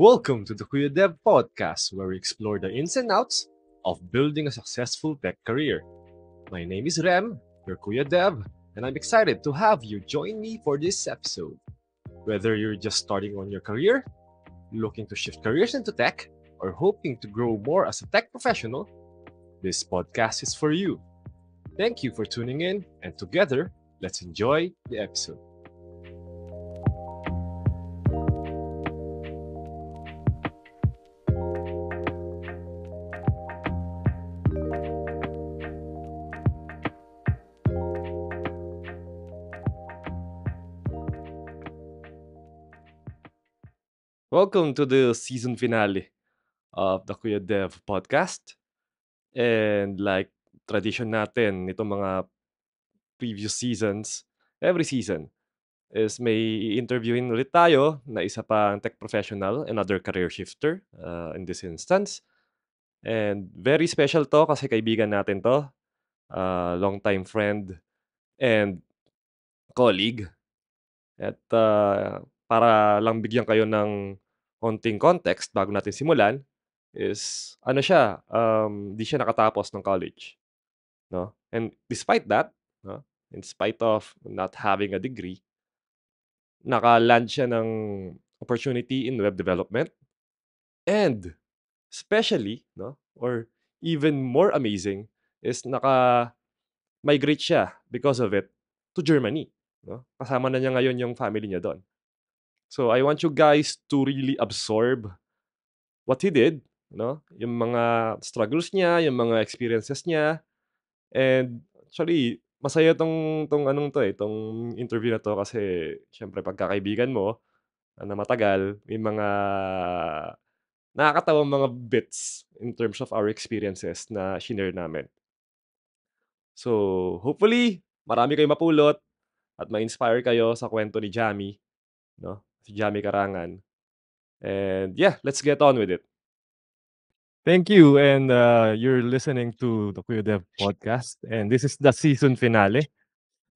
Welcome to the Kuya Dev podcast, where we explore the ins and outs of building a successful tech career. My name is Rem, your Kuya Dev, and I'm excited to have you join me for this episode. Whether you're just starting on your career, looking to shift careers into tech, or hoping to grow more as a tech professional, this podcast is for you. Thank you for tuning in, and together, let's enjoy the episode. Welcome to the season finale of the Kuya Dev podcast. And like tradition natin nitong mga previous seasons, every season is may interviewin ulit tayo na isa pang tech professional, another career shifter uh, in this instance. And very special to kasi kaibigan natin to, uh, long-time friend and colleague. At uh, para lang bigyan kayo ng konting context bago natin simulan is ano siya, um, di siya nakatapos ng college, no? And despite that, no, in spite of not having a degree, naka-land siya ng opportunity in web development. And especially, no, or even more amazing is naka-migrate siya because of it to Germany, no? Kasama na niya ngayon yung family niya doon. So I want you guys to really absorb what he did, no? Yung mga struggles niya, yung mga experiences niya. And actually, masaya tong tong anong to eh, tong interview na to kasi syempre pagkakaibigan mo ah, na matagal, may mga nakakatawang mga bits in terms of our experiences na shinare namin. So, hopefully, marami kayong mapulot at ma-inspire kayo sa kwento ni Jamie, no? Si Jamie Karangan. And yeah, let's get on with it. Thank you. And uh, you're listening to the Kuya Dev podcast. And this is the season finale.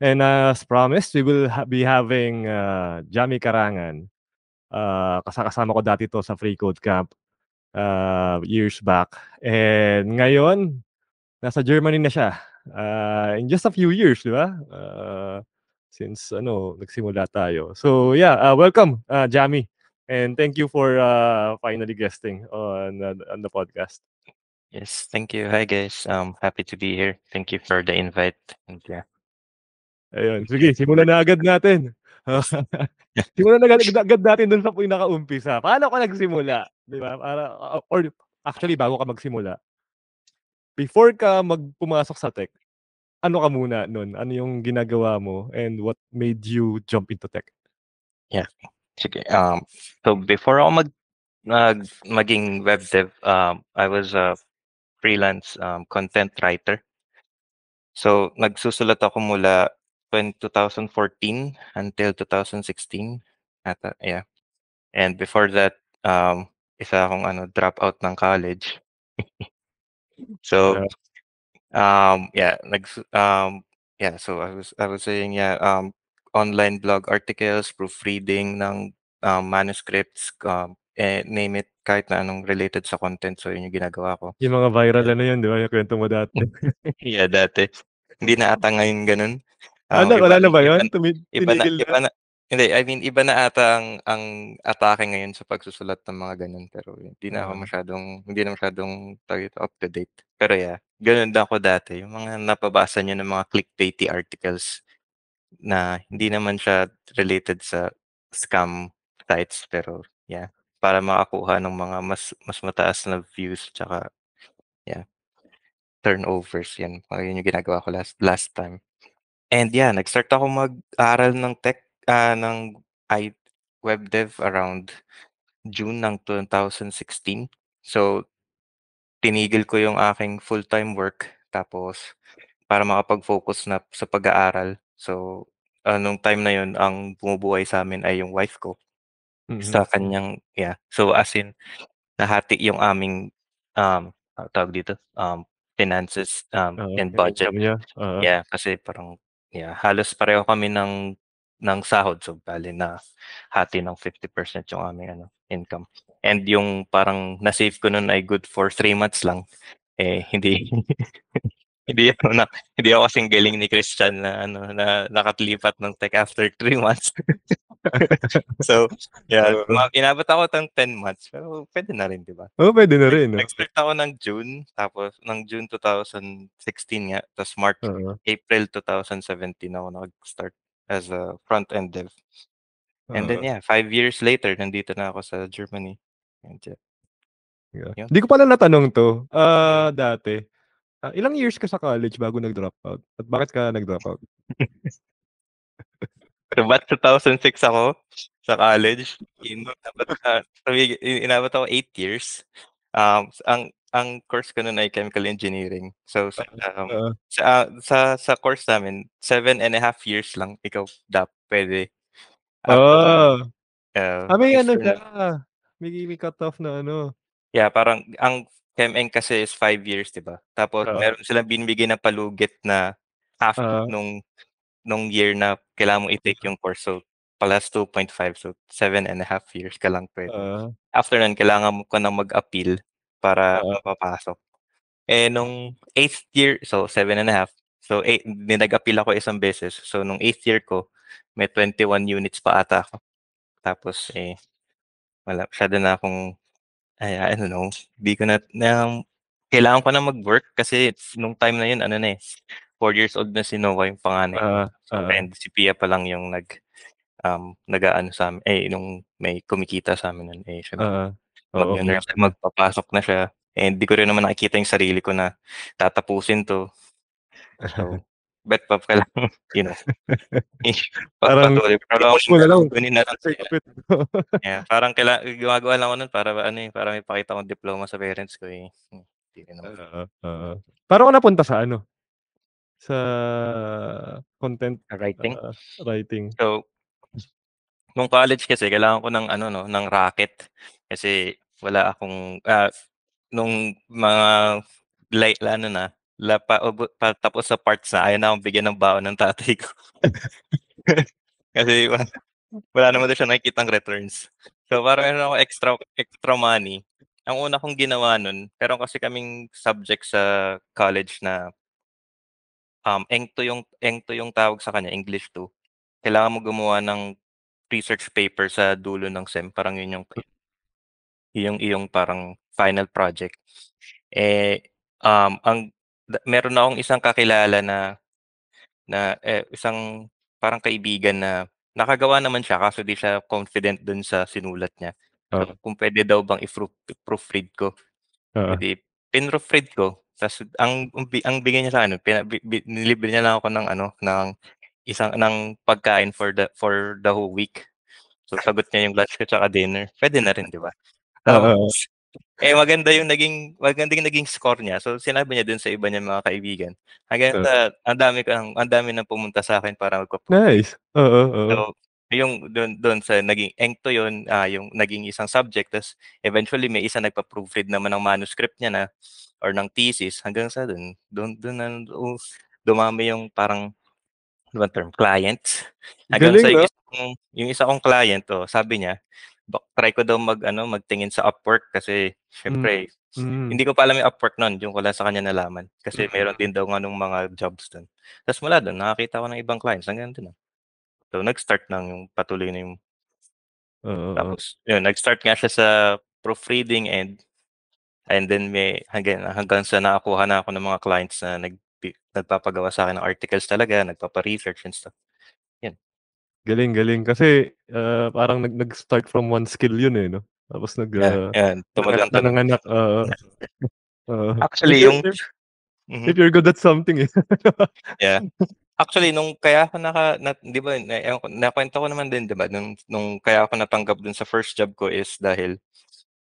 And as promised, we will ha- be having uh, Jamie Karangan. Uh, kasakasama ko dati to sa Free Code Camp uh, years back. And ngayon, nasa Germany na siya. Uh, in just a few years, di ba? Uh, since ano, nagsimula tayo. So yeah, uh, welcome, uh, Jamie. And thank you for uh, finally guesting on uh, on the podcast. Yes, thank you. Hi guys. Um happy to be here. Thank you for the invite. And yeah. Ayun, sige, simulan na agad natin. simulan na agad, agad natin dun sa pinaka-umpisa. Paano ka nagsimula? Di ba? Para, uh, or actually, bago ka magsimula, before ka magpumasok sa tech, ano ka muna nun? Ano yung ginagawa mo and what made you jump into tech? Yeah. Sige. Um so before ako mag nag maging web dev, um I was a freelance um content writer. So nagsusulat ako mula 2014 until 2016 ata, yeah. And before that, um isa akong ano dropout ng college. so Yeah. Um yeah, nags um yeah, so I was I was saying yeah, um online blog articles, proofreading ng um, manuscripts, um, eh, name it, kahit na anong related sa content. So yun yung ginagawa ko. Yung mga viral ano yun, di ba? Yung kwento mo dati. Yeah, dati. Hindi na ata ngayon ganun. Um, ano, wala na ba yun? Tumi- iba na, iba na, hindi, I mean, iba na ata ang, ang atake ngayon sa pagsusulat ng mga ganun. Pero hindi na ako Ah. masyadong, hindi na masyadong tawag ito, up to date. Pero yeah, ganun din ako dati. Yung mga napabasa nyo ng mga clickbaity articles na hindi naman siya related sa scam sites. Pero yeah, para makakuha ng mga mas mas mataas na views tsaka yeah, turnovers. Yan, yun yung ginagawa ko last last time. And yeah, nag-start ako mag-aral ng tech, ah, ng I web dev around June ng 2016. So, tinigil ko yung aking full-time work tapos para makapag-focus na sa pag-aaral. So, nung time na yun, ang bumubuhay sa amin ay yung wife ko sa Mhm. kanyang yeah. So, as in, nahati yung aming, um, anong tawag dito, um, finances, um, Oo, and budget. niya. Oo. Yeah, kasi parang yeah, halos pareho kami ng ng sahod. So, bale na hati ng 50% yung aming ano. Income. And yung parang na-save ko nun ay good for 3 months lang, eh, hindi hindi ako na hindi ako kasing galing ni Christian na ano, na nakalipat ng tech after 3 months. So, yeah, inabot ako ng 10 months, pero puwede na rin, 'di ba? Oo, puwede na rin? Nag-start ako ng June, tapos ng June 2016 nga, tas March Oo. April 2017 ako nag-start as a front-end dev. And then yeah, 5 years later nandito na ako sa Germany, and yeah. Yeah. Yun. Di ko pala natanong 'to, ah, dati, ah, ilang years ka sa college bago nag-dropout at bakit ka nag-dropout? So, batch 2006 ako sa college, inabot ah, sabi inabot ako 8 years. Um, ang ang course ko nun ay chemical engineering. So, sa, um, Oo. sa sa sa course namin 7 1/2 years lang ikaw dap puwede. After nun, Oh. ah, may ano siya, may may cut-off na ano. Yeah, parang ang Chem-Eng kasi is 5 years, 'di ba? Tapos Oo. meron silang binibigay na palugit na half Oo. nung nung year na kailangan mong i-take yung course. So, plus 2.5 so 7 1/2 years ka lang puwede. Oo. After nun kailangan mo ka ng mag-appeal para Oo. mapapasok. Eh, nung 8th year so 7 1/2 so, eh, 'di nag-appeal ako isang beses. So, nung 8th year ko may 21 units pa ata ako. Tapos, eh, wala masyado na akong ay, I don't know, di ko na na kailangan ko na mag-work kasi nung time na yun ano na, eh, 4 years old na si Noah yung panganay So, oo. and si Pia pa lang yung nag, um, nag-aano sa'min eh, nung may kumikita sa'min nun, eh, Oo. Oo, mag-nu-nurse kaya pala. magpapasok na siya, eh, di ko rin naman nakikita yung sarili ko na tatapusin 'to. So, bet pa kailangan, you know, Parang i-push mo kunin na lang sila. Yeah, parang kaila gumagawa lang ako nun para ano, eh, para may ipakita akong diploma sa parents ko, eh, hmm, di rin naman. Oo, oo. Paano ka napunta sa ano, sa content, writing? ah, writing? So, nung college kasi kailangan ko ng ano 'no, ng racket. Kasi wala akong, ah, nung mga late ano na, la pa ubo patapos sa parts na ayaw na akong bigyan ng baon ng tatay ko. Kasi wala wala naman daw siyang nakikitang returns. So, parang meron akong extra extra money. Ang una kong ginawa nun, meron kasi kaming subject sa college na um, Eng 2 yung Eng 2 yung tawag sa kanya, English 2. Kailangan mo gumawa ng research paper sa dulo ng sem, parang yun yung yung iyong parang final project. Eh, um, ang meron akong isang kakilala na na, eh, isang parang kaibigan na nakagawa naman siya kaso di siya confident dun sa sinulat niya. So, Oo. kung puwede daw bang i-proof proofread ko. Di pinroofread ko tas ang ang bigay niya sa'kin pina bi bi nilibre niya lang ako ng ano, ng isang ng pagkain for the for the whole week. So, sagot niya yung lunch ko tsaka dinner, puwede na rin, 'di ba? Oo. Tapos, eh, maganda yung naging maganda yung naging score niya. So, sinabi niya dun sa iba niyang mga kaibigan hanggang Oo. sa ang dami kang ang dami ng pumunta sa'kin para magpa-proofread. Nice. Oo, oo. So, yung dun dun sa naging Eng 2 yun, ah, yung naging isang subject tas eventually may isa nagpa-proofread naman ng manuscript niya na or ng thesis hanggang sa dun dun dun na u dumami yung parang ano term, clients. Hanggang sa Galing yung 'no? kong yung isa kong client, oh, sabi niya try ko daw mag-ano, magtingin sa Upwork kasi siyempre mm. hindi ko pa alam yung Upwork nun, dun ko lang sa kanya nalaman. Kasi meron Mm. din daw nganong mga jobs dun. Tas mula dun nakakita ako ng ibang clients hanggang na. So, nag-start ng yung patuloy na yung o Tapos yun, nag-start nga siya sa proofreading and and then may hanggang hanggang sa nakakuha na ako ng mga clients na nagpi nagpapagawa sa'kin ng articles talaga, nagpapa-research and stuff. Galing, galing kasi, ah, parang nag nag-start from one skill yun, eh, 'no? Tapos nag, Yeah, ah, yan na tumagal-tagal. nanganak, oo. Oo, if Actually yung if if mhm. you're good at something, eh. Yeah. Actually nung kaya ako naka na 'di ba na nakwento ko naman din 'di ba nung nung kaya ako natanggap dun sa first job ko is dahil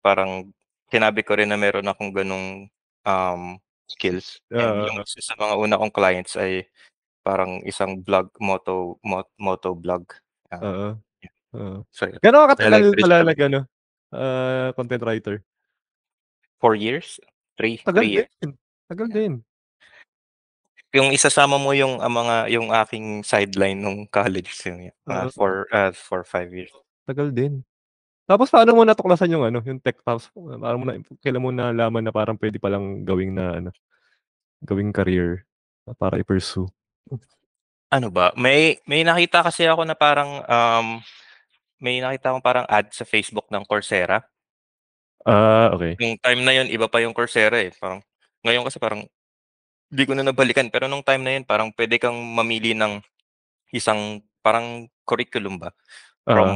parang sinabi ko rin na meron akong ganong, um, skills and Oo, yung sa mga una kong clients ay parang isang vlog moto mo moto vlog, ah, Oo, yeah. oo. So yun, lang katagal rin pala nag ano, ah, content writer? 4 years, 3, Tagal 3 years. din, tagal Yeah. din. Yung isasama mo yung, ah, mga yung aking sideline nung college yun nga, mga Oo. 4, ah, 4, 5 years. Tagal din. Tapos paano mo natuklasan yung ano, yung tech tapos paano mo na kailan mo nalaman na parang puwede palang gawing na ano, gawing career para i-pursue? Ano ba, may may nakita kasi ako na parang, um, may nakita akong parang ad sa Facebook ng Coursera. Ah, okey. Nung time na yun iba pa yung Coursera, eh, parang ngayon kasi parang di ko na nabalikan pero nung time na yun parang puwede kang mamili ng isang parang curriculum ba Oo. from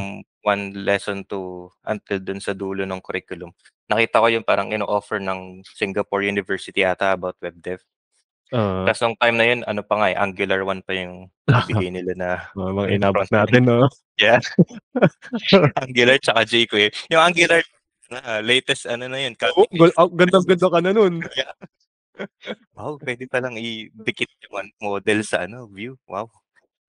one lesson to until dun sa dulo ng curriculum. Nakita ko yung parang ino-offer ng Singapore University ata about web dev. Oo. Tas nung time na yun ano pa nga, eh, Angular 1 pa yung ibibigay nila na Oo, mga inabot natin. 'no? Yeah. Angular tsaka jQuery. Yung Angular na latest ano na yun paste. ah, gandang-ganda ka na nun. Yeah. Wow, puwede palang idikit yung model sa ano, view, wow,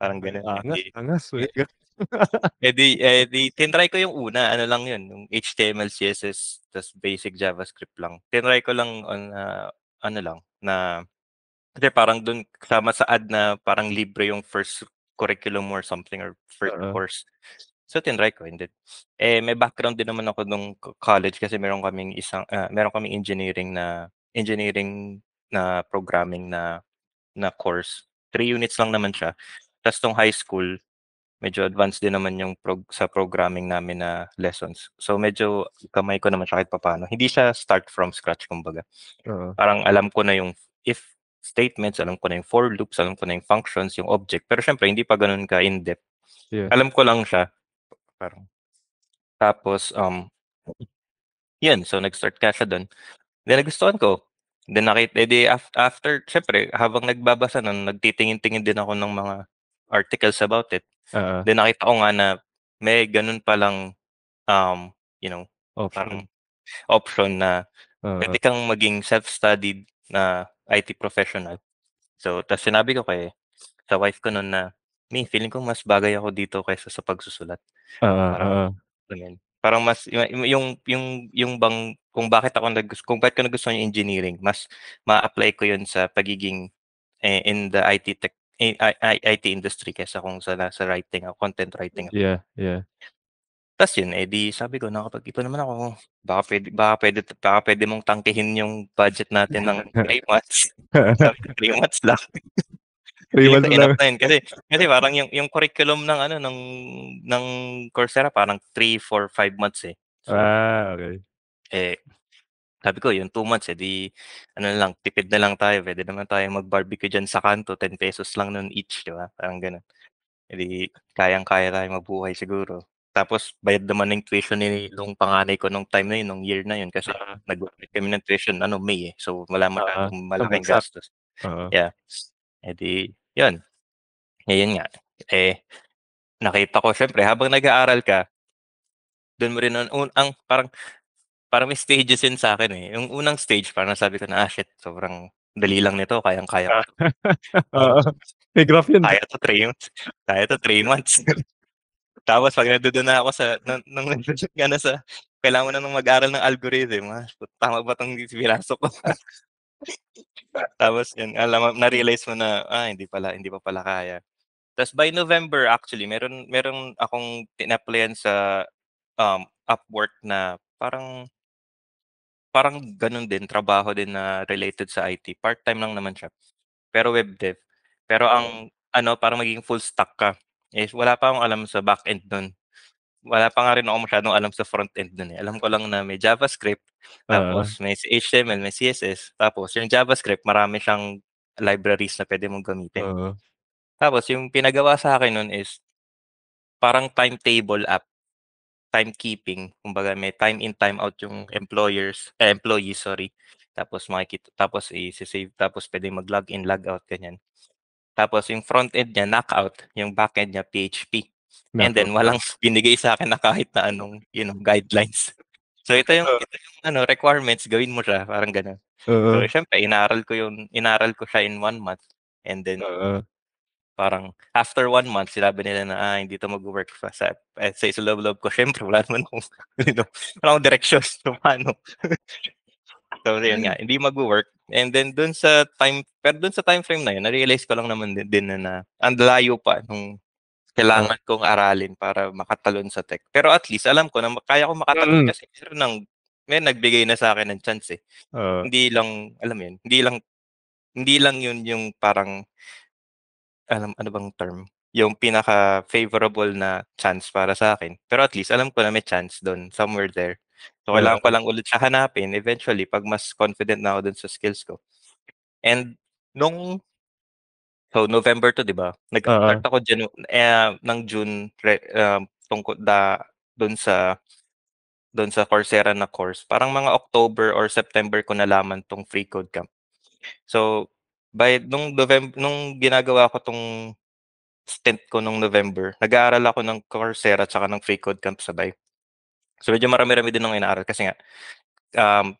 parang gano'n. Eh, Angas, di angas eh eh, di eh, di tinry ko yung una ano lang yun yung HTML, CSS tas basic JavaScript lang. Tinry ko lang on, ah, ano lang na kasi parang dun kasama sa ad na parang libre yung first curriculum or something or first Oo. course. So tinry ko then, eh, may background din naman ako nung co college kasi meron kaming isang, ah, meron kaming engineering na engineering na programming na na course. 3 units lang naman siya. Tas nung high school, medyo advanced din naman yung prog sa programming namin na lessons. So medyo kamay ko naman siya kahit papaano. Hindi siya start from scratch kumbaga. Oo. Parang alam ko na yung if statements, alam ko na yung for loops, alam ko na yung functions, yung object, pero siyempre hindi pa gano'n ka in-depth. Yeah. Alam ko lang siya, parang tapos, um yun, so nag-start nga siya dun. Then nagustuhan ko. Then nakit eh, di af after siyempre habang nagbabasa nun nagtitingin-tingin din ako ng mga articles about it. Oo. Then nakita ko nga na may ganun palang, um, you know, Option. parang option na Oo. puwede kang maging self-studied na IT professional. So tas sinabi ko kay sa wife ko nun na, "Mi, feeling ko mas bagay ako dito kaysa sa pagsusulat." Oo, Parang oo. alam mo yun, parang mas yu yung yung yung bang kung bakit ako nagus kung bakit ko nagustuhan yung engineering mas maa-apply ko yun sa pagiging, eh, in the IT tech eh, I I IT industry kaysa kung sa nasa writing ako, content writing ako. Yeah, yeah. Tas yun, eh, di sabi ko nakapag-ipon naman ako, baka puwede baka puwede baka puwede mong tangkihin yung budget natin ng 3 months. Sabi ko 3 months lang. 3 Feeling ko months enough lang. na yun kasi kasi parang yung yung curriculum ng ano ng ng Coursera parang 3, 4, 5 months, eh. So Ah, okey. eh, sabi ko yung 2 months, eh, di ano na lang tipid na lang tayo puwede naman tayong mag-barbecue diyan sa kanto, ₱10 lang nun each, di ba, parang gano'n. Eh, di kayang-kaya tayong mabuhay siguro. Tapos bayad naman ng tuition ni nung panganay ko nung time na yun, nung year na yun kasi Oo. nagbayad kami ng tuition ano, May, eh. So wala masyadong malaking sabagsak. gastos. Oo. Yeah, eh, di yun. Ngayon nga, eh, nakita ko siyempre habang nag-aaral ka dun mo rin un ang parang parang may stages yun sa'kin, eh. Yung unang stage parang nasabi ko na, "Ah, shit sobrang dali lang nito kayang-kaya ko Ah, 'to." oo. May graph yun. Kaya 'to 3 months kaya 'to 3 months. Tapos 'pag nandoon na ako sa nung nung nandun ka na sa kailangan mo ng mag-aral ng algorithm, ah, tama ba 'tong pinasok ko? Tapos yun alam na-realize mo na, ah, hindi pala hindi pa pala kaya. Tas by November actually meron meron akong in-applyan sa, um, Upwork na parang parang ganun din, trabaho din na related sa IT, part-time lang naman siya, pero web dev. Pero ang ano parang magiging full stack ka, is wala pa akong alam sa back-end nun. Wala pa nga rin ako masyadong alam sa front-end nun, eh. Alam ko lang na may JavaScript, tapos may HTML, may CSS, tapos yung JavaScript marami siyang libraries na puwede mong gamitin. Oo. Tapos yung pinagawa sa'kin nun is parang timetable app, timekeeping. Kumbaga may time in, time out yung employers eh, employees sorry. Tapos makikita tapos ise-save tapos puwedeng mag-log-in, log-out ganyan. Tapos yung front-end niya knockout, yung back-end niya PHP. And Naku. then walang binigay sa'kin na kahit na anong, you know, guidelines. So ito yung Oo. ito yung ano requirements gawin mo siya, parang gano'n. So Oo. siyempre inaral ko yun inaral ko siya in 1 month and then Oo. parang after 1 month sinabi nila na, ah, hindi 'to magwo-work pa sa eh, sa loob-loob ko siyempre wala naman akong ano, wala akong direksyon kung paano. So yun nga, hindi magwo-work and then dun sa time pero dun sa timeframe na yun na-realize ko lang naman din din na na ang layo pa nung kailangan kong aralin para makatalon sa tech. Pero at least alam ko na kaya kong makatalon Mm. kasi meron ng may nagbigay na sa'kin ng chance, eh. Oo. Hindi lang alam mo yun, hindi lang hindi lang yun yung parang alam ano bang term? Yung pinaka-favorable na chance para sa'kin. Pero at least alam ko na may chance dun, somewhere there. So, kailangan ko lang ulit siya hanapin eventually 'pag mas confident na ako dun sa skills ko. And nung so November 'to 'di ba? Nag-start ako Janu eh, ng June re um, tungkol da dun sa dun sa Coursera na course. Parang mga October or September ko nalaman 'tong Freecodecamp. So, by nung Novem nung ginagawa ko 'tong stint ko nung November, nag-aaral ako ng Coursera tsaka ng Freecodecamp sabay. So, medyo marami-rami din akong inaaral kasi nga, um,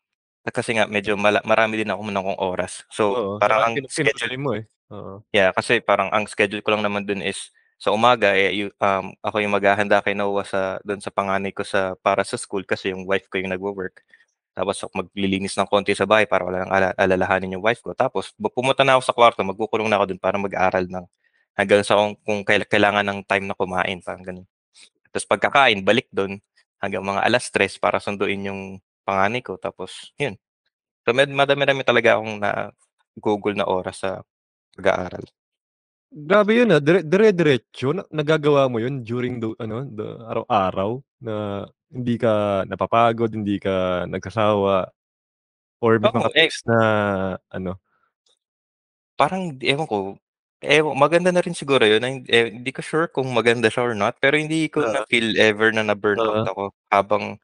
kasi nga medyo mala marami din akong akong oras. So, Oo, parang ang schedule mo, eh. Oo. Yeah, kasi parang ang schedule ko lang naman dun is sa umaga, eh, yu um, ako yung maghahanda kay Noah sa dun sa panganay ko sa para sa school kasi yung wife ko yung nagwo-work. Tapos ako maglilinis ng konti sa bahay para wala ng ala alalahanin yung wife ko. Tapos pu pumunta na ako sa kwarto, magkukulong na ako dun para mag-aral ng hanggang sa kung kung kaila kailangan ng time na kumain, parang gano'n. Tas pagkakain balik dun hanggang mga 3:00 para sunduin yung panganay ko tapos yun. So, med madami-rami talaga akong nagugol na oras sa pag-aaral. Grabe yun, ah, dire dire-diretso na nagagawa mo yun during the ano, the araw-araw na hindi ka napapagod, hindi ka nagsasawa or may Oo, mga eh tips na ano? Parang ewan ko, ewa maganda na rin siguro yun na hin eh, hindi ko sure kung maganda siya or not, pero hindi ko Oo. na-feel ever na na-burnout Oo. ako habang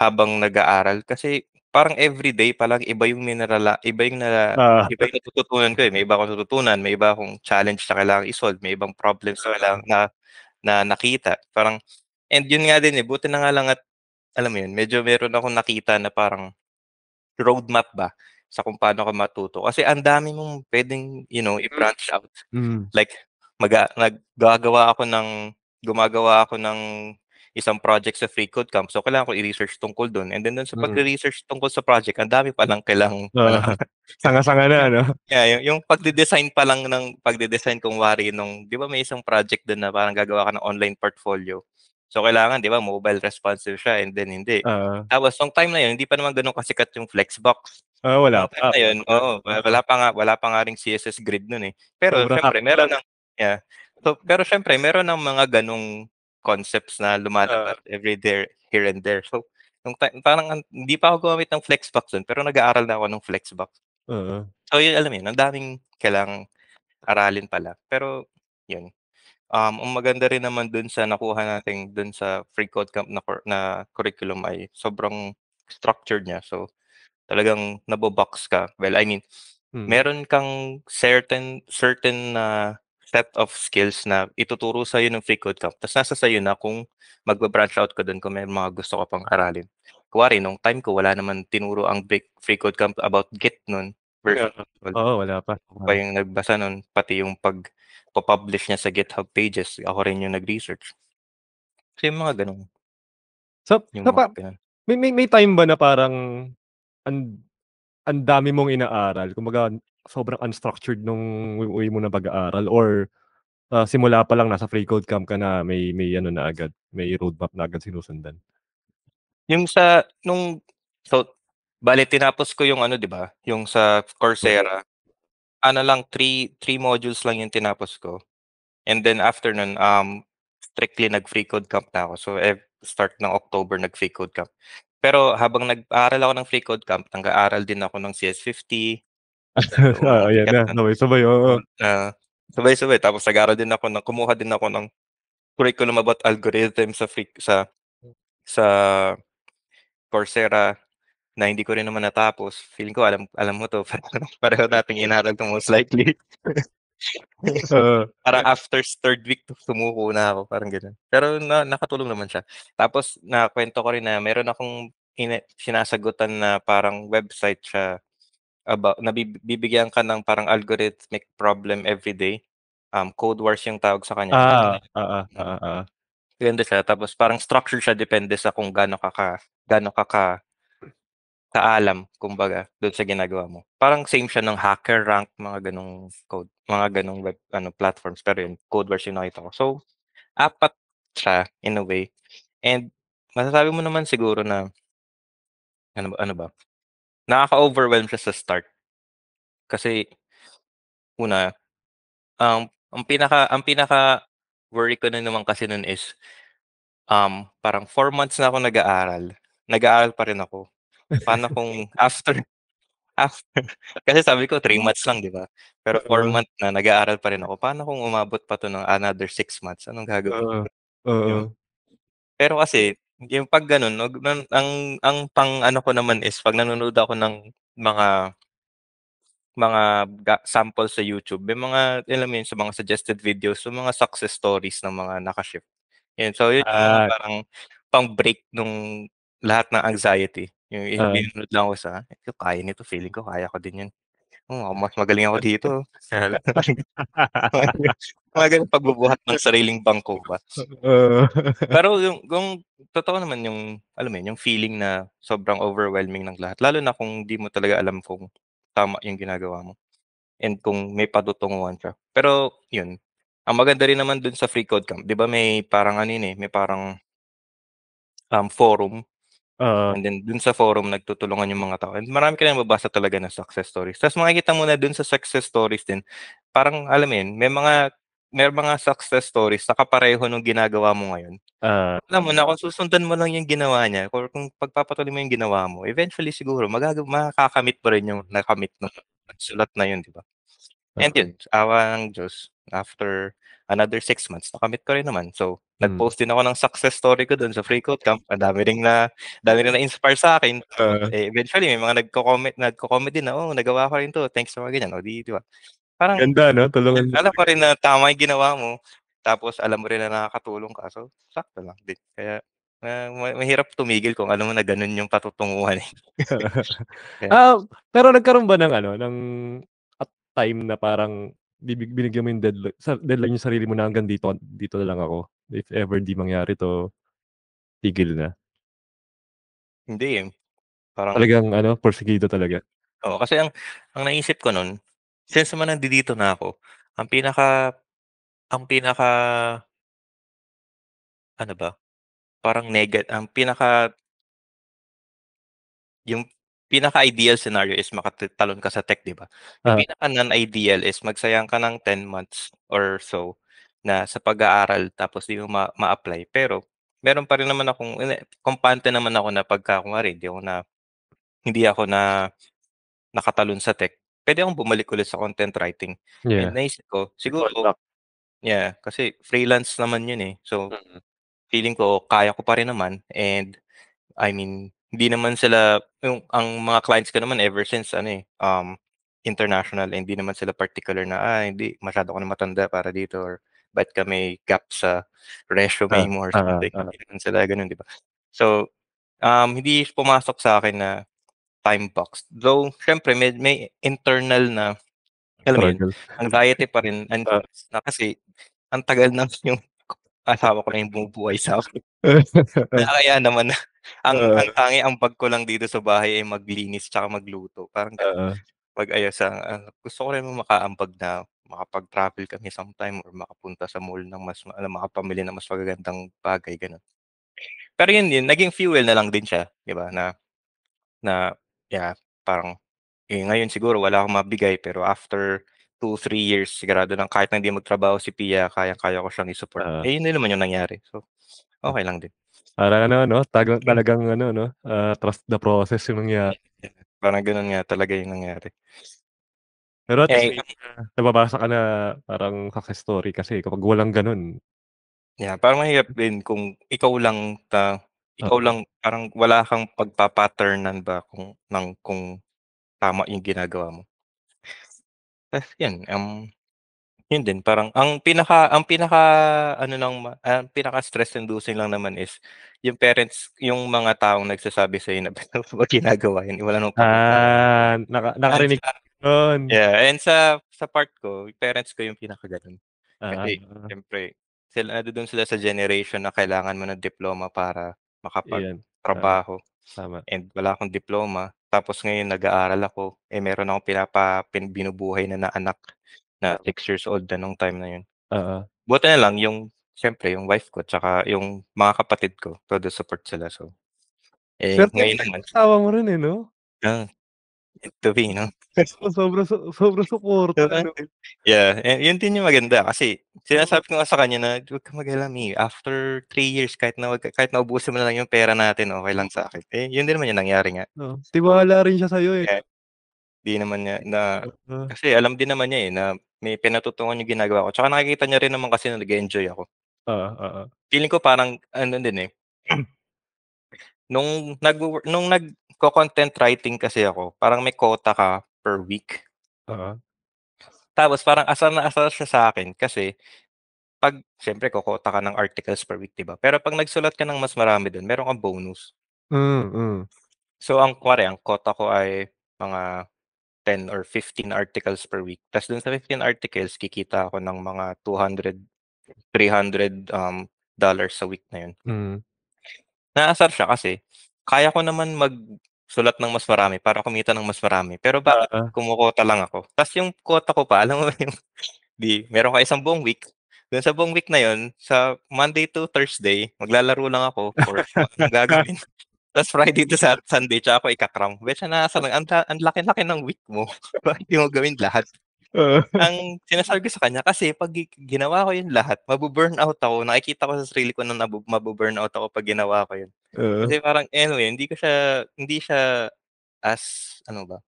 habang nag-aaral. Kasi parang everyday palang iba yung minarala iba yung na Oo. iba yung natututunan ko, eh. May iba akong natutunan, may iba akong challenge na kailangang i-solve, may ibang problems na Oo. kailangan na na nakita. Parang and yun nga din, eh, buti na nga lang at alam mo yun, medyo meron akong nakita na parang roadmap ba sa kung paano ka matuto. Kasi ang dami mong puwedeng, you know, Hmm. i-branch out. Mm. Like mag-a nag gagawa ako ng gumagawa ako ng isang project sa Freecodecamp, so kailangan ko i-research tungkol dun and then dun sa Mm. pagre-research tungkol sa project ang dami palang Oo, malaman. sanga-sanga na 'no? Yeah, yung yung pagde-design pa lang ng pagde-design kunwari nung 'di ba may isang project dun na parang gagawa ka ng online portfolio. So, kailangan 'di ba mobile responsive siya and then hindi. Oo. Tapos nung time na yun hindi pa naman gano'n kasikat yung Flexbox. Ah, wala pa. na yun oo, wala pa nga wala pa nga ring CSS Grid nun, eh. Pero Sobrang pa meron ng yeah. So, pero siyempre meron ng mga gano'ng concepts na lumalabas every there here and there. So, nung time parang an hindi pa ako gumamit ng Flexbox nun pero nag-aaral na ako ng Flexbox. Oo. So, yun alam mo yun, ang daming kailangang aralin pala. Pero yun, um, ang maganda rin naman dun sa nakuha nating dun sa Freecodecamp na cur na curriculum ay sobrang structured niya. So, talagang nabo-box ka. Well, I mean, Mm. meron kang certain certain na set of skills na ituturo sa'yo ng Freecodecamp ta's nasa sa'yo na kung magba-branch out ka dun kung may mga gusto ka pang aralin. Kunwari nung time ko wala naman tinuro ang Brick Freecodecamp about Git version Oo. wal Oo, wala pa. ako pa yung nagbasa nun, pati yung pagpu-publish niya sa GitHub pages ako rin yung nag-research. So, yung mga gano'n. So, Yung sa mga pa gano'n. may may may time ba na parang an ang dami mong inaaral kumbaga sobrang unstructured nung way mo ng pag-aaral or, ah, simula pa lang nasa Freecodecamp ka na may may ano na agad, may roadmap na agad sinusundan? Yung sa nung so, bale tinapos ko yung ano 'di ba, yung sa Mm. Coursera. Ano lang 3 3 modules lang yung tinapos ko. And then after nun, um, strictly nag-Freecodecamp na ako. So, ev start ng October nag-Freecodecamp. Pero habang nag-aaral ako ng Freecodecamp nag-aaral din ako ng CS50. Yung mga Oo, ayan sikat na, sabay-sabay, oo, sabay-sabay tapos nag-aral din ako ng kumuha din ako ng curriculum about algorithm sa free sa sa Coursera na hindi ko rin naman natapos. Feeling ko alam alam mo 'to, pareho nating inaral 'to most likely. Oo. Parang after 3rd week sumuko na ako, parang gano'n. Pero na nakatulong naman siya. Tapos nakuwento ko rin na meron akong ine sinasagutan na parang website siya about na bi bibigyan ka ng parang algorithmic problem everyday. Um, Codewars yung tawag sa kanya. Ah, oo, Mm. oo, oo. Maganda siya tapos parang structure siya depende sa kung gaano ka ka gaano ka ka kaalam kumbaga dun sa ginagawa mo. Parang same siya ng HackerRank mga gano'ng code mga gano'ng web ano platforms pero yun Codewars yung nakita ko. So, 4 siya in a way and masasabi mo naman siguro na ano ba ano ba, nakaka-overwhelm siya sa start. Kasi una, um, ang pinaka ang pinaka-worry ko na naman kasi nun is, um, parang 4 months na ako nag-aaral, nag-aaral pa rin ako. Paano kung after after kasi sabi ko 3 months lang 'di ba? Pero 4 Oo. months na nag-aaral pa rin ako, paano kung umabot pa 'to ng another 6 months, anong gagawin ba? oo. Pero kasi yung 'pag man ang ang pang-ano ko naman is 'pag nanonood ako ng mga mga ga sample sa YouTube, may mga alam mo yun, sa mga suggested videos, yung mga success stories ng mga naka-shift. Yun, so yun Ah. parang pang-break nung lahat ng anxiety, yung Oo. pinanood lang ako sa, "Ito kaya nito, feeling ko kaya ko din 'yan. Oo, mas magaling ako dito." Mga gano'ng pagbubuhat ng sariling bangko ba. Oo. Pero yung kung totoo naman yung alam mo yun, yung feeling na sobrang overwhelming ng lahat, lalo na kung di mo talaga alam kung tama yung ginagawa mo and kung may patutunguhan ka. Pero yun, ang maganda rin naman dun sa Freecodecamp, 'di ba may parang ano yun, eh, may parang um, forum Oo. and then dun sa forum nagtutulungan yung mga tao and marami ka mababasa talaga na success stories. Tas makikita mo na dun sa success stories din, parang alam mo yun, may mga may mga success stories na kapareho nung ginagawa mo ngayon. Oo. Alam mo na kung susundan mo lang yung ginawa niya or kung pagpapatuloy mo yung ginawa mo, eventually siguro magaga makakamit mo rin yung nakamit nung nagsulat na yun, 'di ba? And yun, awa ng Diyos, after another 6 months nakamit ko rin naman. So, Hmm. nag-post din ako ng success story ko dun sa Freecodecamp, ang dami ring na dami ring na-inspire sa'kin. Tapos, Oo. eh, eventually may mga nagko-comment nagko-comment din na, "Oo, nagawa ko rin 'to, thanks sa mga ganyan." Oh, di di ba? Parang Ganda 'no, tulungan alam talaga. rin na tama yung ginawa mo, tapos alam mo rin na nakakatulong ka, so sakto lang din. Kaya, ma mahirap tumigil kung alam mo na ganun yung patutunguhan, eh. Kaya Ah, pero nagkaroon ba ng ano, ng at time na parang binigyan mo yung deadli sa deadline yung sarili mo na hanggang dito dito na lang ako, if ever di mangyari 'to, tigil na? Hindi, eh, parang Talagang ano, porsigido talaga? Oo, kasi ang ang naisip ko nun, since naman nandidito na ako, ang pinaka ang pinaka ano ba, parang nega ang pinaka yung pinaka-ideal scenario is makata talon ka sa tech, 'di ba? Yung Oo. pinaka non-ideal is magsayang ka ng 10 months or so na sa pag-aaral tapos di mo ma ma-apply. Pero meron pa rin naman akong hindi, kampante naman ako na pagka kunwari di ako na hindi ako na nakatalon sa tech, puwede akong bumalik ulit sa content writing. And Yeah. naisip ko, siguro yeah, kasi freelance naman yun, eh. So, Mm. feeling ko kaya ko pa rin naman and I mean, hindi naman sila yung ang mga clients ko naman ever since ano, eh, um, international and hindi naman sila particular na, "Ah, hindi masyado ka na matanda para dito," or "Ba't ka may gap sa resume Ah, mo," or oo, something. oo. Hindi naman sila gano'n, 'di ba? So, um, hindi pumasok sa'kin na time box. Though siyempre may may internal na alam mo yun, anxiety pa rin and Ah. na kasi ang tagal na yung asawa ko na yung bumubuhay sa'kin. Na kaya naman na ang ang Oo. tanging ambag ko lang dito sa bahay ay maglinis tsaka magluto, parang. Oo. Mag-ayos sa ano, gusto ko rin makaambag na makapag-travel kami sometime or makapunta sa mall ng mas alam makapamili ng mas magagandang bagay, gano'n. Pero yun din, naging fuel na lang din siya, 'di ba, na na yeah, parang, eh, ngayon siguro wala akong mabigay pero after 2, 3 years sigurado ng kahit na hindi magtrabaho si Pia kayang-kaya ko siyang i-support. Oo. Eh, yun din naman yung nangyari. So, okey lang din. Parang ano 'no, taga Hmm. talagang ano 'no, ah, trust the process yung nangyari. Parang gano'n nga talaga yung nangyari. Pero at least Eh mga nababasa ka na parang success story kasi kapag walang gano'n Yeah, parang mahirap din kung ikaw lang ta ikaw Oo. lang parang wala kang pagpa-patternan ba kung ng kung tama yung ginagawa mo. Tas yun, um, yun din parang ang pinaka ang pinaka-ano lang ma ang pinaka-stress inducing lang naman is yung parents yung mga taong nagsasabi sa'yo na ba't mo ba ginagawa yun, wala namang pakinabang. Ah, naka And nakarinig sa nun. yeah, and sa sa part ko, parents ko yung pinakagano'n. Kasi Oo. siyempre sila nandodo'n sila sa generation na kailangan mo ng diploma para Iyan, oo, makapagtrabaho tama. and wala akong diploma. Tapos ngayon nag-aaral ako, eh, meron akong pinapa pin binubuhay na na anak na Tama. 6 years old na nung time na yun. Oo. Buti na lang yung siyempre yung wife ko tsaka yung mga kapatid ko, todo support sila so, eh, Swerte ngayon naman asawa mo rin, eh, 'no? Ah, to be 'no? So, sobrang sobrang suporta, 'no? Yeah, eh, yun din yung maganda kasi sinasabi ko nga sa kanya na, "Wag kang mag-alala Mi, after 3 years kahit na wag kahit na ubusin mo na lang yung pera natin okey lang sa'kin." Eh, yun din naman yung nangyari nga. Oo. tiwala rin siya sa'yo, eh. Eh, di naman niya na Oo. kasi alam din naman niya, eh, na may pinatutungan yung ginagawa ko tsaka nakikita niya rin naman kasi na nag-e-enjoy ako. Oo, oo. Feeling ko parang ano din, eh, nung nagwo-wor nung nagco-content writing kasi ako parang may quota ka per week. Oo. Tapos parang asar na asar siya sa'kin kasi 'pag siyempre kokota ka ng articles per week, 'di ba? Pero 'pag nagsulat ka ng mas marami dun meron kang bonus. Hmm, hmm. So, ang kunwari ang quota ko ay mga 10 or 15 articles per week ta's dun sa 15 articles kikita ako ng mga $200, $300, um, dollars sa week na yun. Mm. Naasar siya kasi kaya ko naman magsulat ng mas marami para kumita ng mas marami pero bakit Oo. kumokota lang ako? Ta's yung quota ko pa alam mo yung 'di meron ka isang buong week, dun sa buong week na yun sa Monday to Thursday maglalaro lang ako or kung anong gagawin. Ta's Friday to Sat Sunday tsaka ako ika-cram. Beshi naasar ang da ang laki-laki ng week mo bakit di mo gawin lahat? Oo. Ang sinasabi ko sa kanya kasi 'pag gi ginawa ko yun lahat mabu-burnout ako nakikita ko sa sarili ko na nabu mabu-burnout ako 'pag ginawa ko yun. Oo. Kasi parang anyway hindi ko siya hindi siya as ano ba,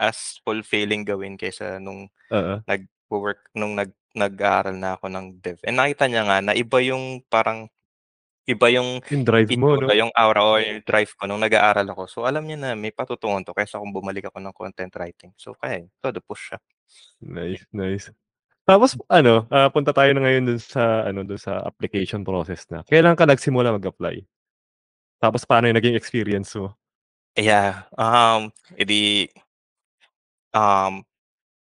as fulfilling gawin kaysa nung Oo. nagwo-work nung nag nag-aaral na ako ng dev. Eh, nakita niya nga na iba yung parang iba yung Yung drive mo, 'no? itsura, yung aura o yung drive ko nung nag-aaral ako. So, alam niya na may patutunguhan 'to kaysa kung bumalik ako ng content writing. So, kaya yun, todo push siya. Nice, nice. Tapos ano, ah, punta tayo na ngayon dun sa ano, dun sa application process na. Kailan ka nagsimula mag-apply? Tapos paano yung naging experience mo? Yeah, um, eh, di um,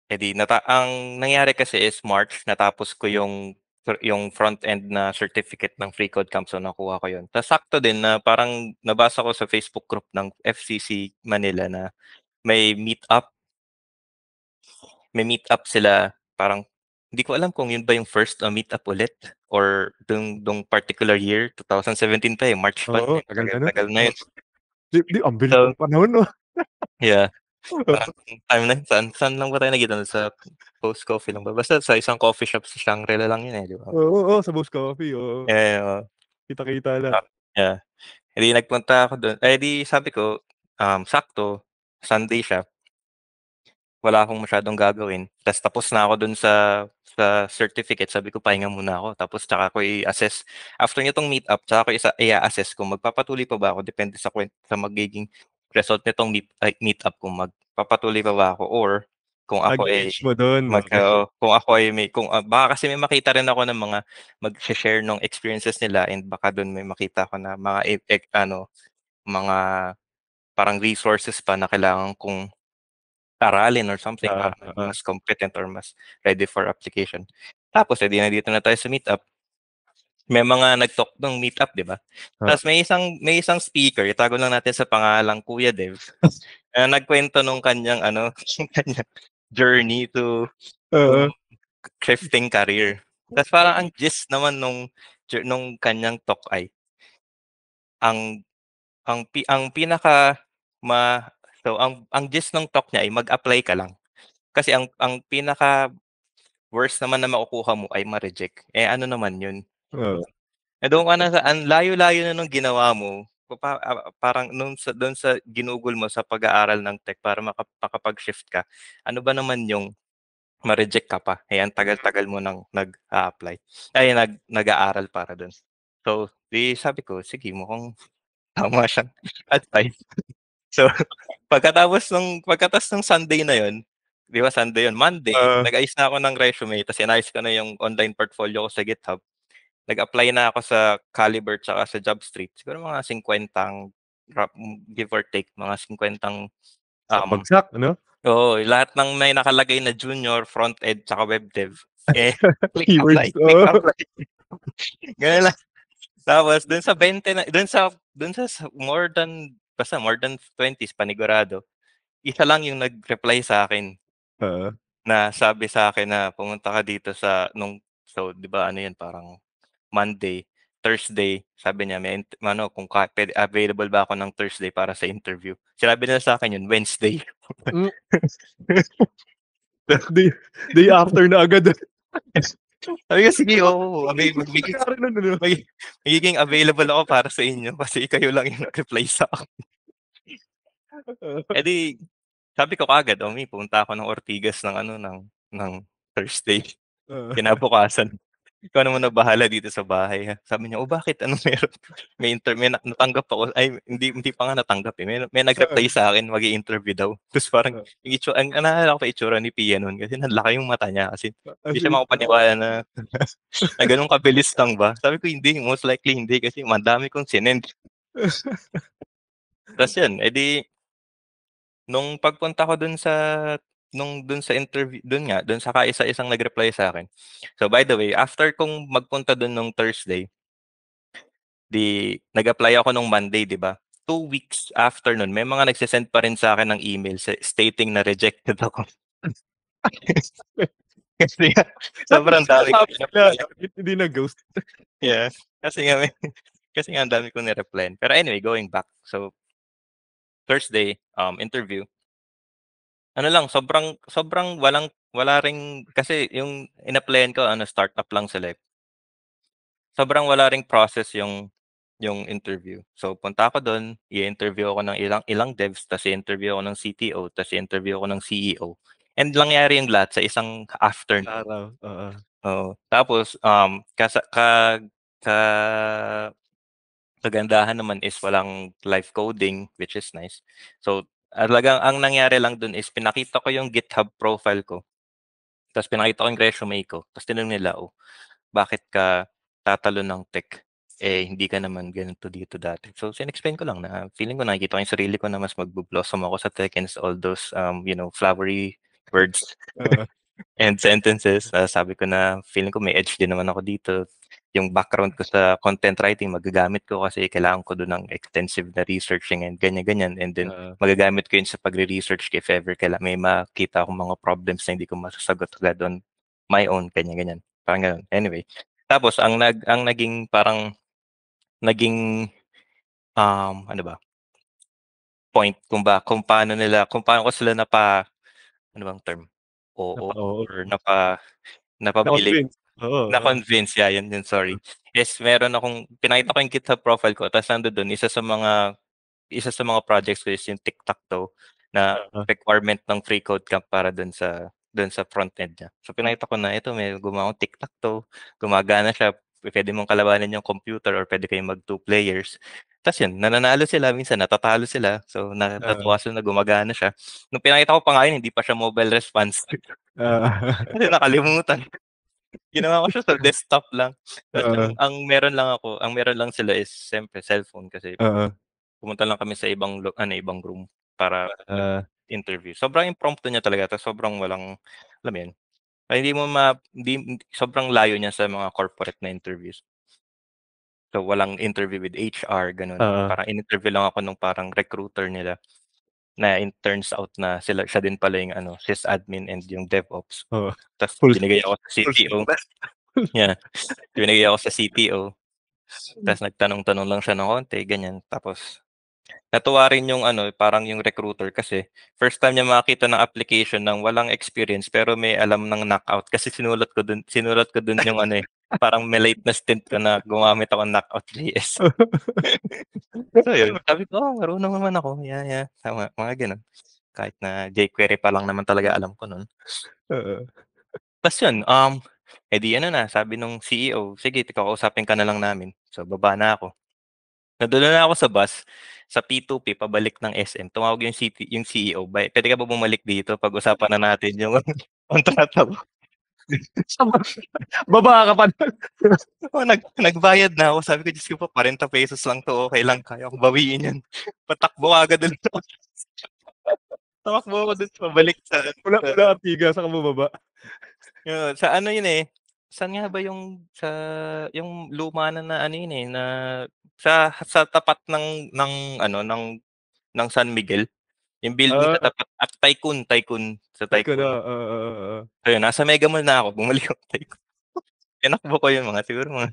eh, di nata ang nangyari kasi is March natapos ko yung yung front-end na certificate ng Freecodecamp so nakuha ko yun. Ta's sakto din na parang nabasa ko sa Facebook group ng FCC Manila na may meet-up. May meet-up sila parang hindi ko alam kung yun ba yung first na meet-up ulit or dung dung particular year 2017 pa, eh, March pa, Oo, eh, tagal na nun. tagal-tagal na yun. Di di ang bilis So ng panahon, 'no? Yeah, parang time na saan saan lang ba tayo nagkita sa Post Coffee lang ba? Basta sa isang coffee shop sa Shangri-La lang yun, eh, 'di ba? Oo, oo, sa Boss Coffee, oo. Eh, oo. Kita-kita lang. Ah, yeah. Eh, di nagpunta ako dun, eh, di sabi ko, um, sakto Sunday siya. Wala akong masyadong gagawin ta's tapos na ako dun sa sa certificate sabi ko pahinga muna ako tapos tsaka ko i-assess. After nitong meet-up tsaka ko isa i-a-assess kung magpapatuloy pa ba ako depende sa sa magiging result nitong meet ay meet-up kung magpapatuloy pa ba ako or kung ako, eh, Pag-gauge mo dun, mag okey. oo, kung ako ay may kung, ah, baka kasi may makita rin ako ng mga magshe-share nung experiences nila and baka dun may makita ako na mga e ek ano, mga parang resources pa na kailangan kong aralin or something maging oo. mas competent or mas ready for application. Tapos, eh, di nandito na tayo sa meet-up. May mga nag-talk nung meet-up, 'di ba? Oo. Ta's may isang may isang speaker itago lang natin sa pangalang Kuya Dev, na nagkwento nung kanyang ano, kanyang journey to Oo. thrifting career. Ta's parang ang gist naman nung nung kanyang talk ay ang ang ang pinaka ma so ang ang gist ng talk niya ay mag-apply ka lang. Kasi ang ang pinaka-worst naman na makukuha mo ay ma-reject, eh, ano naman yun? Oo. Eh, dun ka na sa ang layo-layo na nung ginawa mo pa ah, parang nung sa dun sa ginugol mo sa pag-aaral ng tech para maka makapag-shift ka, ano ba naman yung ma-reject ka pa, eh, ang tagal-tagal mo ng nag-a-apply ay nag nag-aaral para dun. So, di sabi ko, sige mukhang tama siyang advice. So, pagkatapos nung pagkatapos nung Sunday na yun, 'di ba Sunday yun, Monday Oo. nag-ayos na ako ng resume ta's inayos ko na yung online portfolio ko sa GitHub. Nag-apply na ako sa Caliber tsaka sa JobStreet. Siguro mga 50 ang rap give or take mga 50 Isang um, bagsak, ano? oo, lahat ng may nakalagay na junior, front-end tsaka web dev, eh, click apply, Keywords, click apply. Ganun lang. Tapos dun sa 20 na dun sa dun sa more than basta more than 20's panigurado, isa lang yung nag-reply sa'kin. Oo. Na sabi sa'kin na pumunta ka dito sa nung so 'di ba ano yun parang Monday, Thursday, sabi niya may ano kung ka puwede available ba ako ng Thursday para sa interview. Sinabi nila sa'kin yun Wednesday. Hmm. Day day after na agad. Sabi ko, "Sige, oo, available magiging magi magiging available ako para sa inyo kasi kayo lang yung nag-reply sa'kin." Eh, di sabi ko kaagad, "Oh, Mi pumunta ako ng Ortigas ng ano ng ng Thursday." Oo. Kinabukasan, "Ikaw na muna bahala dito sa bahay, ha." Sabi niya, "Oh, bakit anong meron?" May inter may na natanggap ako ay hindi hindi pa nga natanggap, eh, may may nag-reply Oo. sa'kin mag-i-interview daw. Tapos parang Oo. yung itsu ang naalala ko pa itsura ni Pia nun kasi nanlaki yung mata niya kasi As hindi siya makapaniwala na na gano'n kabilis lang ba. Sabi ko, "Hindi, most likely hindi kasi madami kong sinend." Tas yun, eh, di nung pagpunta ko dun sa nung dun sa interview dun nga, dun sa kaisa-isang nag-reply sa'kin. So, by the way, after kong magpunta dun nung Thursday 'di nag-apply ako nung Monday, 'di ba? 2 weeks after nun may mga nagse-send pa rin sa'kin ng email sa stating na rejected ako. Kasi nga sobrang dami in-applyan. Hindi na-ghost. Yeah, kasi nga may kasi nga ang dami kong ni-replyan. Pero anyway, going back. So Thursday, um, interview. Ano lang, sobrang sobrang walang wala ring kasi yung in-applyan ko ano, startup lang sila, eh. Sobrang wala ring process yung yung interview. So, punta ako dun, i-interview ako ng ilang ilang devs, tas i-interview ako ng CTO, tas i-interview ako ng CEO. And nangyari yung lahat sa isang afternoon. Araw, oo. Oo, tapos, um, kasa ka ka kagandahan naman is walang live coding, which is nice. So, talagang ang nangyari lang dun is pinakita ko yung GitHub profile ko. Tas pinakita ko yung resume ko, tas tinanong nila, "Oh, bakit ka tatalon ng tech, eh, hindi ka naman ganito dito dati?" So, in-explain ko lang na feeling ko nakikita ko yung sarili ko na mas magbo-blossom ako sa tech and all those, um, you know, flowery words Oo. and sentences. Ah, sabi ko na feeling ko may edge din naman ako dito. Yung background ko sa content writing magagamit ko kasi kailangan ko dun ng extensive na researching and ganyan-ganyan and then Oo. magagamit ko yun sa pagre-research if ever kaila may makita akong mga problems na hindi ko masasagot agad on my own, ganyan-ganyan, parang gano'n. Anyway, tapos ang nag ang naging parang naging, um, ano ba point kung ba kung paano nila kung paano ko sila napa ano bang term? Oo Napa-oo. or napa Na-convince, oo, na-convince, yeah, yun yun, sorry. Is meron akong pinakita ko yung GitHub profile ko tas nandudun isa sa mga isa sa mga projects ko is yung Tic-Tac-Toe na Oo. requirement ng free code camp para dun sa dun sa front end niya. So, pinakita ko na, "Ito may gumawa akong Tic-Tac-Toe, gumagana siya, pupuwede mong kalabanin yung computer or puwede kayong mag-two players." Tas yun, nananalo sila, minsan natatalo sila. So, na Oo. natuwa sila na gumagana siya. Nung pinakita ko pa nga yun hindi pa siya mobile responsive. Oo. Kasi nakalimutan. Ginawa ko siya sa desktop lang. Tas ang ang meron lang ako ang meron lang sila is siyempre cellphone kasi Oo. pumunta lang kami sa ibang ano, ibang room para Ah. mag-interview. Sobrang impromptu niya talaga tas sobrang walang alam yun, ay hindi mo ma hindi sobrang layo niya sa mga corporate na interviews. So, walang interview with HR gano'n. Oo. Parang in-interview lang ako nung parang recruiter nila, na it turns out na sila siya din pala yung ano, sysadmin and yung DevOps. Oo, Tas full binigay ako sa CTO. Yeah, binigay ako sa CTO. Tas nagtanong-tanong lang siya ng konti ganyan. Tapos natuwa rin yung ano, parang yung recruiter kasi first time niya makakita ng application ng walang experience pero may alam ng knockout kasi sinulat ko dun sinulat ko dun yung ano, eh, parang may late na stint ko na gumamit ako ng Knockout JS. So, yun, sabi ko, "Oh, marunong naman ako." Yeah, yeah, tama, mga gano'n. Kahit na jQuery pa lang naman talaga alam ko nun. Tas yun, um, eh, di ano na, sabi nung CEO, "Sige kakausapin ka na lang namin." So, baba na ako. Nadala na ako sa bus, sa P2P pabalik ng SM tumawag yung CT yung CEO, "Bay puwede ka ba bumalik dito pag-usapan na natin yung kontrata mo?" Baba ka pa. Oo, nag nagbayad na ako. Sabi ko, "Diyos ko po ₱40 lang 'to, okey lang kaya kong bawiin 'yan." Patakbo ulit ako. Tumakbo ako dun pabalik sa Wala wala kang tiga, saan ka bumaba? Oo, sa ano yun, eh, saan nga ba yung sa yung luma na na ano yun, eh, na sa sa tapat ng ng ano, ng ng San Miguel. Yung building sa Ah. tapat at Tycoon, Tycoon, sa Tycoon, Tycoon. oo, oo, oo, oo. Ayun, nasa Mega Mall na ako, bumalik ako Tycoon. Tinakbo ko yun mga siguro mga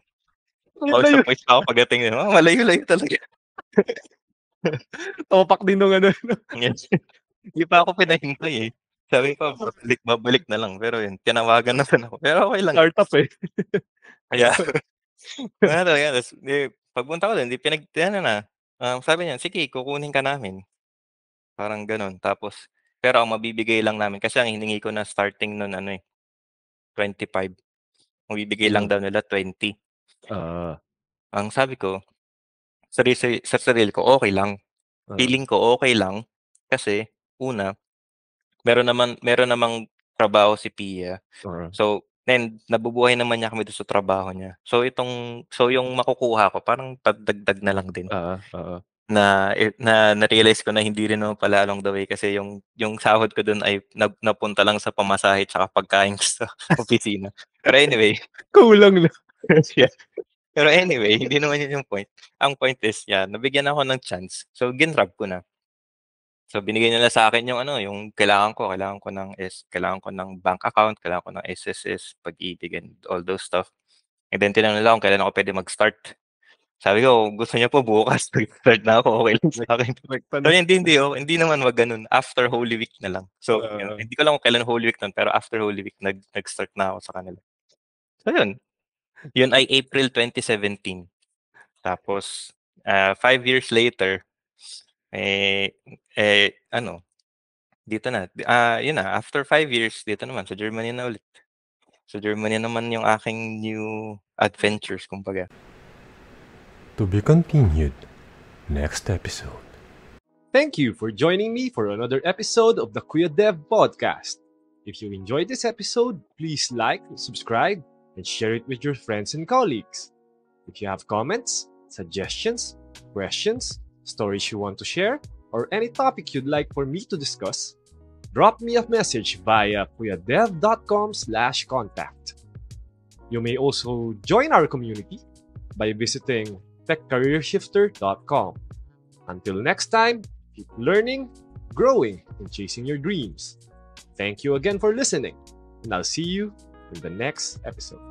Kausap voice pa ako pagdating niya, oh, malayo-layo talaga. Topak din nung ano. Yes. Hindi pa ako pinahintay eh. Sabi ko, babalik, babalik na lang. Pero yun, tinawagan naman ako. Pero okay lang. Startup eh. Kaya, ano talaga, di, pagpunta ko doon, di pinag, ano na, um, sabi niya, sige, kukunin ka namin. Parang ganun. Tapos, pero ang mabibigay lang namin, kasi ang hiningi ko na starting nun, ano eh, 25. Mabibigay lang Mm. daw nila 20. Ah, Ang sabi ko, sarili, sa sarili ko, okay lang. ah, Feeling ko okay lang. Kasi, una, meron naman, meron namang trabaho si Pia. ah, So, then, nabubuhay naman niya kami doon sa trabaho niya. So, itong, so yung makukuha ko, parang pagdagdag na lang din. ah, ah, Na, eh, na, na-realize ko na hindi rin naman pala along the way kasi yung, yung sahod ko doon ay nap- napunta lang sa pamasahe tsaka pagkain sa opisina. Pero anyway, Kulang na. yeah. Pero anyway, hindi naman yun yung point. Ang point is, yeah, nabigyan ako ng chance. So, ginrab ko na. So, binigay nila sa akin yung ano, yung kailangan ko. Kailangan ko ng, S, kailangan ko ng bank account, kailangan ko ng SSS, pag-ibig, and all those stuff. And then, tinanong nila kung kailan ako pwede mag-start. Sabi ko, gusto niya po bukas, mag-start na ako, okay lang sa akin. So, hindi, hindi, oh, hindi naman wag ganun. After Holy Week na lang. So, Ah. yun, hindi ko lang kung kailan Holy Week nun, pero after Holy Week, nag, nag-start na ako sa kanila. So, yun. Yun ay April 2017. Tapos, ah, five years later, eh, eh, ano, dito na. Ah, yun na, after five years, dito naman, sa Germany na ulit. Sa Germany naman yung aking new adventures, kumbaga. To be continued next episode. Thank you for joining me for another episode of the Kuya Dev podcast. If you enjoyed this episode, please like, subscribe, and share it with your friends and colleagues. If you have comments, suggestions, questions, stories you want to share, or any topic you'd like for me to discuss, drop me a message via kuyadev.com slash contact. You may also join our community by visiting techcareershifter.com. Until next time, keep learning, growing, and chasing your dreams. Thank you again for listening, and I'll see you in the next episode.